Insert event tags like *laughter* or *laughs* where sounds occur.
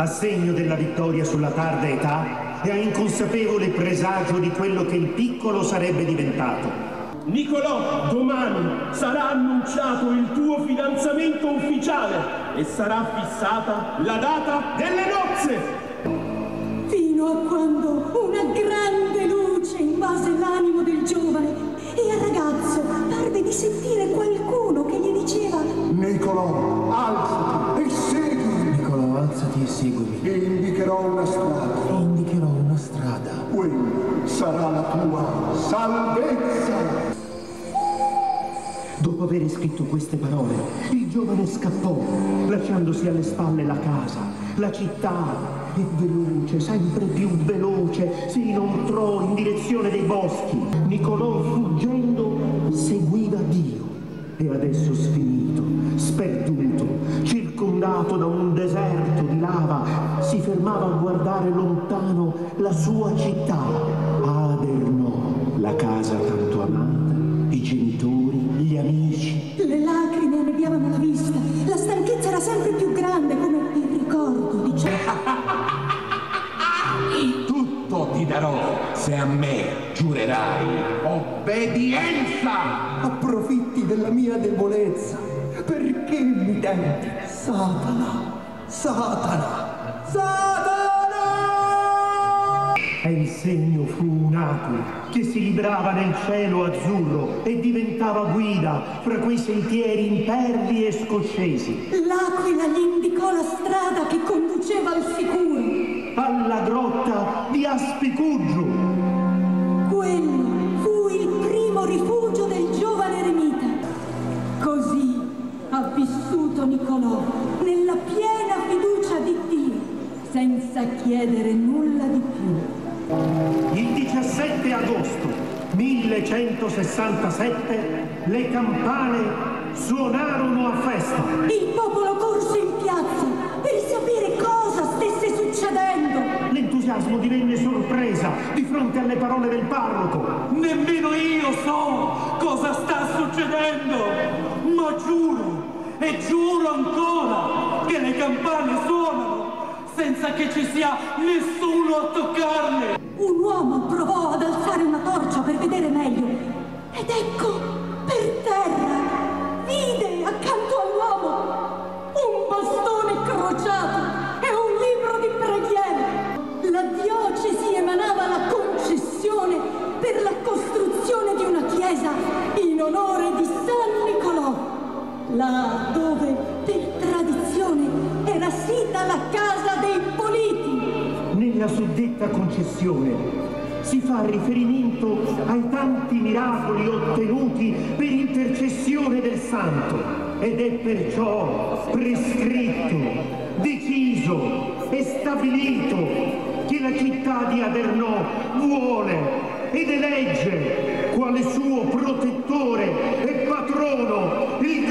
a segno della vittoria sulla tarda età e a inconsapevole presagio di quello che il piccolo sarebbe diventato. Nicolò, domani sarà annunciato il tuo fidanzamento ufficiale e sarà fissata la data delle nozze. Fino a quando una grande luce invase l'animo del giovane e al ragazzo parve di sentire qualcuno che gli diceva Nicolò, seguimi. E indicherò una strada. Indicherò una strada. Quella sarà la tua salvezza. Dopo aver scritto queste parole, il giovane scappò, lasciandosi alle spalle la casa, la città, e veloce, sempre più veloce, si inoltrò in direzione dei boschi. Nicolò, fuggendo, seguiva Dio. E adesso sfinito, sperduto, circondato da un deserto di lava, si fermava a guardare lontano la sua città, Adernò, la casa tanto amata, i genitori, gli amici. Le lacrime annebbiavano la vista, la stanchezza era sempre più grande come il ricordo di ciò. *laughs* Tutto ti darò se a me giurerai obbedienza. Approfitti della mia debolezza. Perché mi tenti? Satana, Satana, Satana! E il segno fu un'aquila che si librava nel cielo azzurro e diventava guida fra quei sentieri impervi e scoscesi. L'aquila gli indicò la strada che conduceva al sicuro. Alla grotta di Aspicuggiu. Quello fu il primo rifugio Nicolò nella piena fiducia di Dio, senza chiedere nulla di più. Il 17 agosto 1167 le campane suonarono a festa. Il popolo corse in piazza per sapere cosa stesse succedendo. L'entusiasmo divenne sorpresa di fronte alle parole del parroco. Nemmeno io so cosa sta succedendo, ma giuro e giuro ancora che le campane suonano senza che ci sia nessuno a toccarle. Un uomo provò ad alzare una torcia per vedere meglio ed ecco, per terra, vide accanto all'uomo un bastone crociato e un libro di preghiere. La diocesi emanava la concessione per la costruzione di una chiesa in onore di là dove per tradizione era sita la casa dei Politi. Nella suddetta concessione si fa riferimento ai tanti miracoli ottenuti per intercessione del santo ed è perciò prescritto, deciso e stabilito che la città di Adernò vuole ed elegge quale suo protettore e patrono il